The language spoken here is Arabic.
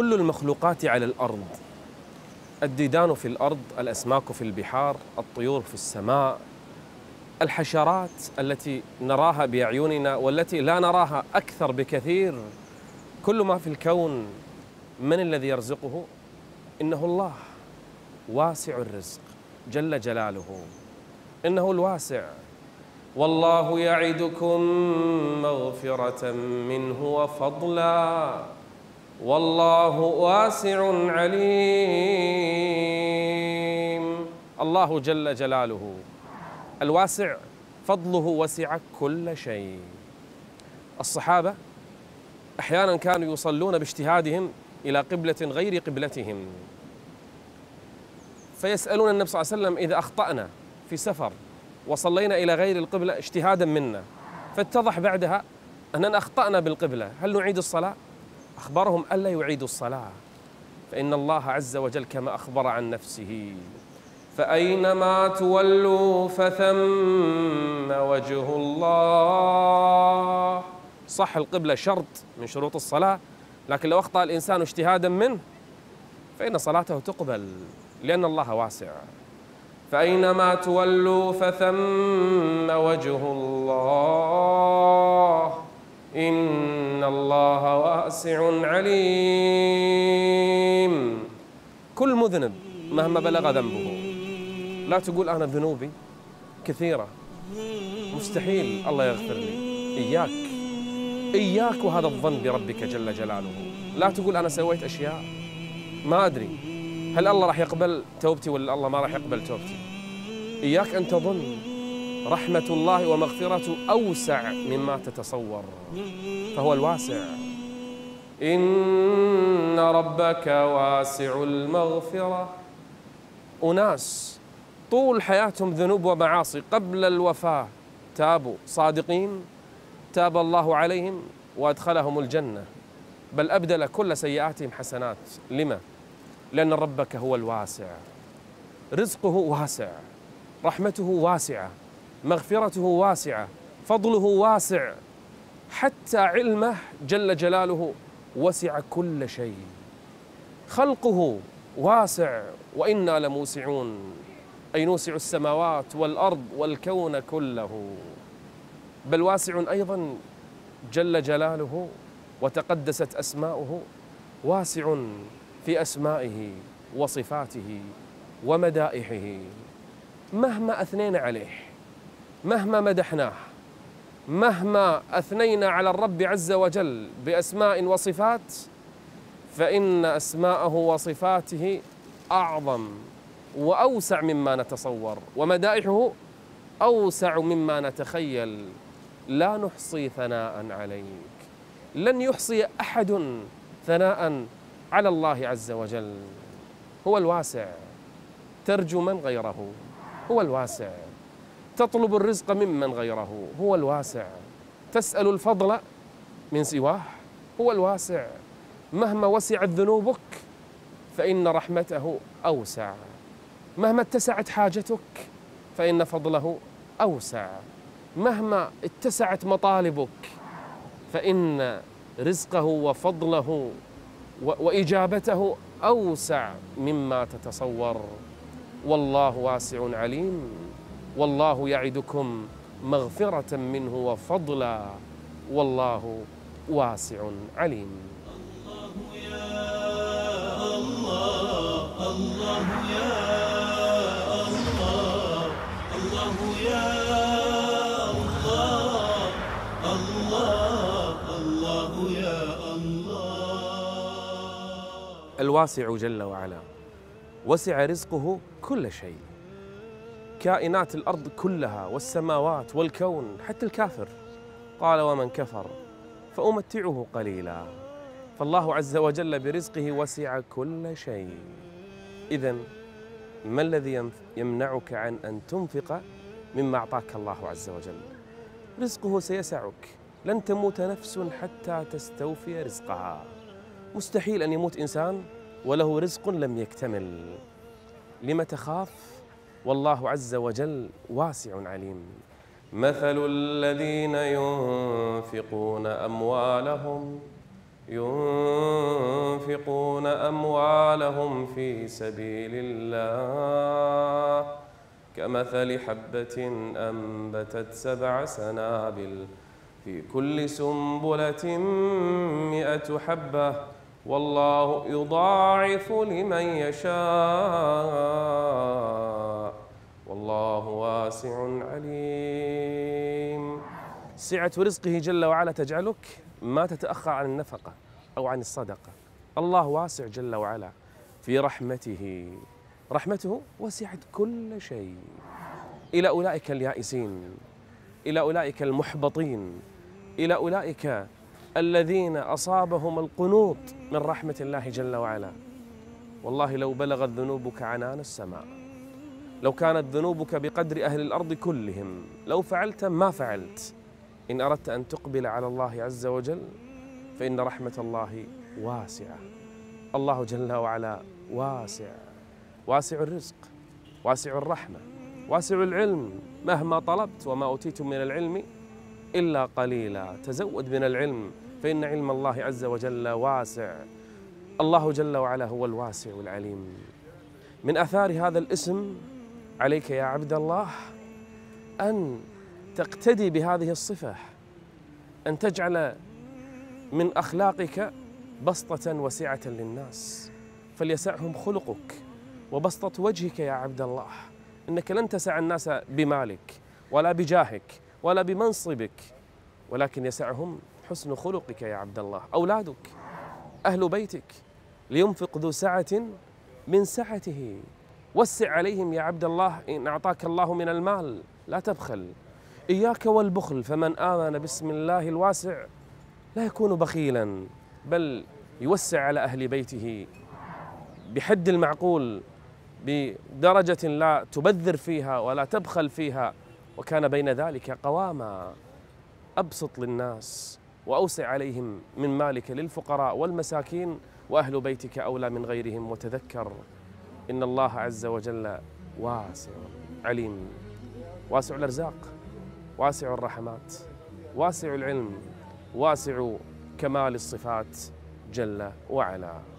كل المخلوقات على الأرض. الديدان في الأرض الأسماك في البحار الطيور في السماء الحشرات التي نراها بأعيننا والتي لا نراها أكثر بكثير. كل ما في الكون من الذي يرزقه؟ إنه الله واسع الرزق جل جلاله. إنه الواسع. والله يعدكم مغفرة منه وفضلا. والله واسع عليم. الله جل جلاله. الواسع فضله وسع كل شيء. الصحابة أحيانا كانوا يصلون باجتهادهم إلى قبلة غير قبلتهم. فيسألون النبي صلى الله عليه وسلم إذا أخطأنا في سفر وصلينا إلى غير القبلة اجتهادا منا فاتضح بعدها أننا أخطأنا بالقبلة هل نعيد الصلاة؟ أخبرهم ألا يعيدوا الصلاة. فإن الله عز وجل كما أخبر عن نفسه فأينما تولوا فثم وجه الله. صح القبلة شرط من شروط الصلاة لكن لو أخطأ الإنسان اجتهادا منه فإن صلاته تقبل لأن الله واسع. فأينما تولوا فثم وجه الله. إن الله واسع عليم. كل مذنب مهما بلغ ذنبه. لا تقول أنا ذنوبي كثيرة. مستحيل. الله يغفر لي. إياك. إياك وهذا الظن بربك جل جلاله. لا تقول أنا سويت أشياء. ما أدري. هل الله راح يقبل توبتي ولا الله ما راح يقبل توبتي؟ إياك أن تظن. رحمة الله ومغفرته أوسع مما تتصور. فهو الواسع. إن ربك واسع المغفرة. أناس طول حياتهم ذنوب ومعاصي قبل الوفاة. تابوا صادقين. تاب الله عليهم وأدخلهم الجنة. بل أبدل كل سيئاتهم حسنات. لما؟ لأن ربك هو الواسع. رزقه واسع. رحمته واسعة. مغفرته واسعة فضله واسع حتى علمه جل جلاله وسع كل شيء. خلقه واسع وإنا لموسعون. أي نوسع السماوات والأرض والكون كله. بل واسع أيضا جل جلاله وتقدست أسماؤه. واسع في أسمائه وصفاته ومدائحه. مهما أثنينا عليه مهما مدحناه مهما أثنينا على الرب عز وجل بأسماء وصفات فإن أسماءه وصفاته أعظم وأوسع مما نتصور ومدائحه أوسع مما نتخيل. لا نحصي ثناء عليك. لن يحصي أحد ثناء على الله عز وجل. هو الواسع. ترجو من غيره. هو الواسع. تطلب الرزق ممن غيره. هو الواسع. تسأل الفضل من سواه. هو الواسع. مهما وسعت ذنوبك فإن رحمته أوسع. مهما اتسعت حاجتك فإن فضله أوسع. مهما اتسعت مطالبك فإن رزقه وفضله وإجابته أوسع مما تتصور. والله واسع عليم. والله يعدكم مغفرة منه وفضلا والله واسع عليم. الله يا الله الله يا الله الله يا الله الواسع جل وعلا وسع رزقه كل شيء. كائنات الأرض كلها والسماوات والكون حتى الكافر. قال ومن كفر فأمتعه قليلا. فالله عز وجل برزقه وسع كل شيء. اذا ما الذي يمنعك عن أن تنفق مما أعطاك الله عز وجل؟ رزقه سيسعك. لن تموت نفس حتى تستوفي رزقها. مستحيل أن يموت إنسان وله رزق لم يكتمل. لم تخاف؟ والله عز وجل واسع عليم. مثل الذين ينفقون أموالهم ينفقون أموالهم في سبيل الله. كمثل حبة أنبتت سبع سنابل في كل سنبلة مئة حبة. والله يضاعف لمن يشاء. والله واسع عليم. سعة رزقه جل وعلا تجعلك ما تتأخر عن النفقة أو عن الصدقة. الله واسع جل وعلا في رحمته. رحمته وسعت كل شيء. إلى أولئك اليائسين. إلى أولئك المحبطين. إلى أولئك الذين أصابهم القنوط من رحمة الله جل وعلا. والله لو بلغت ذنوبك عنان السماء لو كانت ذنوبك بقدر أهل الأرض كلهم لو فعلت ما فعلت إن أردت أن تقبل على الله عز وجل فإن رحمة الله واسعة. الله جل وعلا واسع. واسع الرزق واسع الرحمة واسع العلم. مهما طلبت وما أوتيتم من العلم إلا قليلا. تزود من العلم فإن علم الله عز وجل واسع. الله جل وعلا هو الواسع العليم من آثار هذا الاسم عليك يا عبد الله أن تقتدي بهذه الصفة أن تجعل من أخلاقك بسطة وسعة للناس. فليسعهم خلقك وبسطة وجهك يا عبد الله. إنك لن تسع الناس بمالك ولا بجاهك. ولا بمنصبك ولكن يسعهم حسن خلقك يا عبد الله. أولادك أهل بيتك لينفق ذو سعة من سعته. وسع عليهم يا عبد الله إن أعطاك الله من المال. لا تبخل. إياك والبخل فمن آمن بسم الله الواسع لا يكون بخيلا بل يوسع على أهل بيته بحد المعقول بدرجة لا تبذر فيها ولا تبخل فيها. وكان بين ذلك قواما أبسط للناس وأوسع عليهم من مالك للفقراء والمساكين وأهل بيتك أولى من غيرهم. وتذكر إن الله عز وجل واسع عليم. واسع الأرزاق واسع الرحمات واسع العلم واسع كمال الصفات جل وعلا.